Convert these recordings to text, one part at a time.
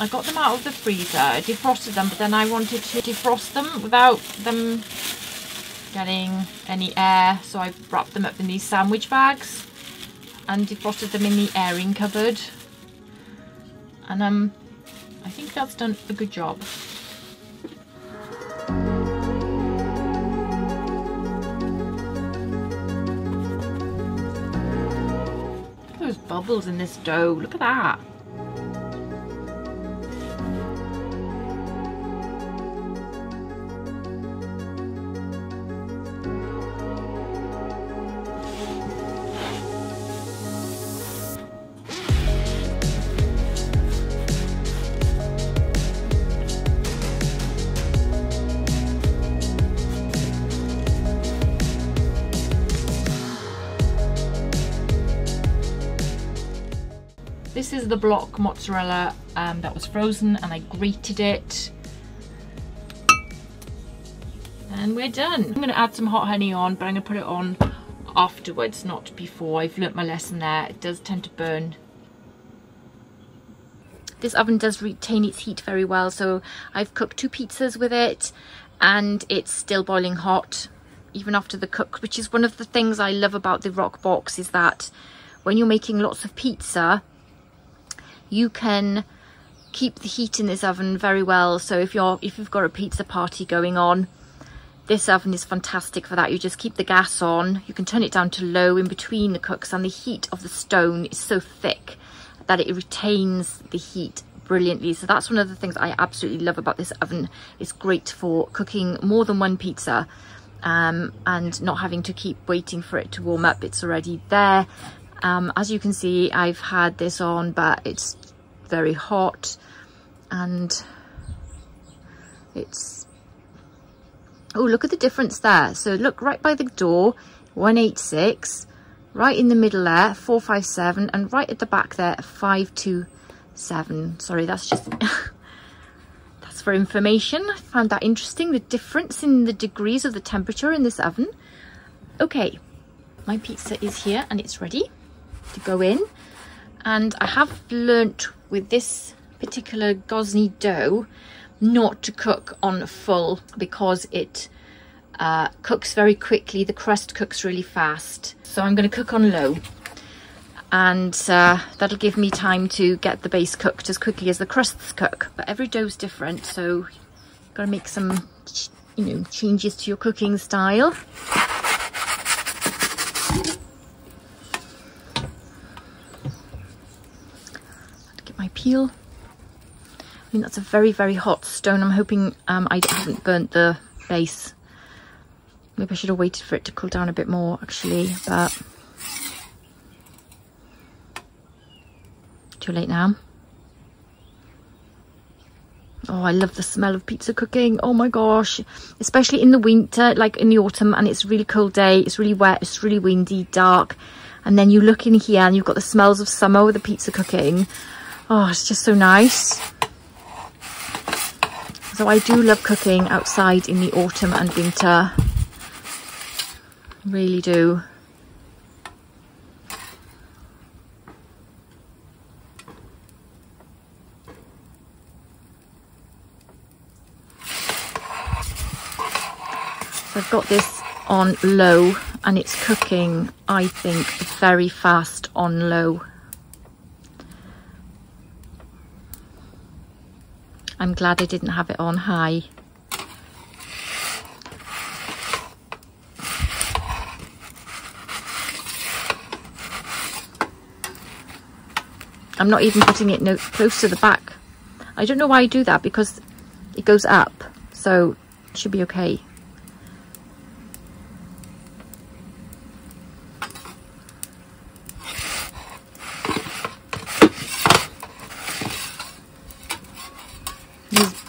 I got them out of the freezer, I defrosted them, but then I wanted to defrost them without them getting any air. So I wrapped them up in these sandwich bags and defrosted them in the airing cupboard. And um, I think that's done a good job. Bubbles in this dough, look at that. This is the block mozzarella um, that was frozen and I grated it. And we're done. I'm gonna add some hot honey on, but I'm gonna put it on afterwards, not before. I've learnt my lesson there. It does tend to burn. This oven does retain its heat very well, so I've cooked two pizzas with it and it's still boiling hot even after the cook, which is one of the things I love about the Roccbox is that when you're making lots of pizza, you can keep the heat in this oven very well. So if you're if you've got a pizza party going on this oven is fantastic for that. You just keep the gas on. You can turn it down to low in between the cooks and the heat of the stone is so thick that it retains the heat brilliantly. So that's one of the things i absolutely love about this oven. It's great for cooking more than one pizza um, and not having to keep waiting for it to warm up. It's already there um, as you can see, I've had this on, but it's very hot and it's, oh, look at the difference there. So look right by the door, 186, right in the middle there, 457, and right at the back there, 527. Sorry, that's just, that's for information. I found that interesting, the difference in the degrees of the temperature in this oven. Okay, my pizza is here and it's ready to go in. And I have learnt with this particular Gozney dough not to cook on full because it uh, cooks very quickly. The crust cooks really fast. So I'm going to cook on low. And uh, that'll give me time to get the base cooked as quickly as the crusts cook. But every dough's different so got to make some you know changes to your cooking style my peel. I mean, that's a very, very hot stone. I'm hoping um, I haven't burnt the base. Maybe I should have waited for it to cool down a bit more, actually, but... Too late now. Oh, I love the smell of pizza cooking. Oh my gosh. Especially in the winter, like in the autumn, and it's a really cold day. It's really wet. It's really windy, dark. And then you look in here and you've got the smells of summer with the pizza cooking. Oh, it's just so nice. So I do love cooking outside in the autumn and winter. Really do. I've got this on low and it's cooking, I think, very fast on low. I'm glad I didn't have it on high. I'm not even putting it no close to the back. I don't know why I do that because it goes up, so it should be okay.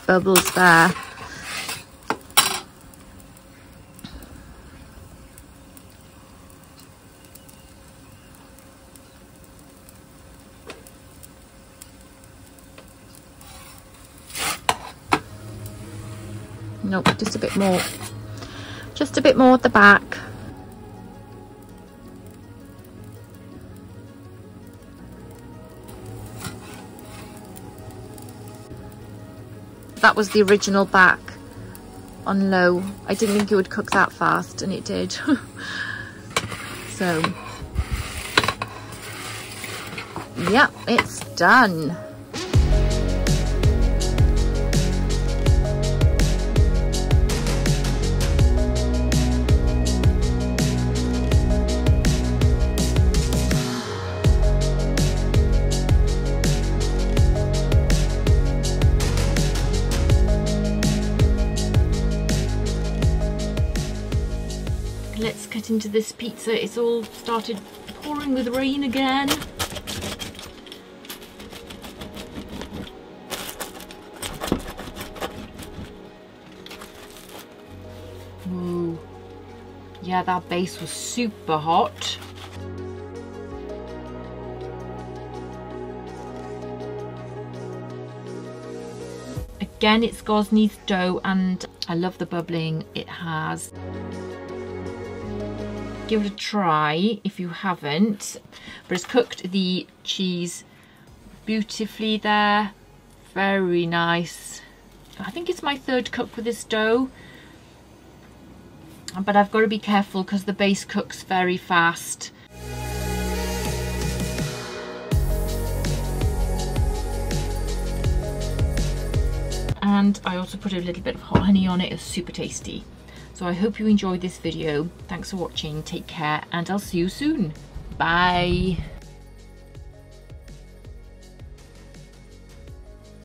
Bubbles there. nope just a bit more just a bit more at the back that was the original back on low. I didn't think it would cook that fast and it did. So yeah it's done into this pizza. It's all started pouring with rain again. Ooh. Yeah, that base was super hot. Again, it's Gozney's dough and I love the bubbling it has give it a try if you haven't. But it's cooked the cheese beautifully there. Very nice. I think it's my third cook with this dough. But I've got to be careful because the base cooks very fast. And I also put a little bit of hot honey on it. It's super tasty so I hope you enjoyed this video. Thanks for watching, take care, and I'll see you soon. Bye.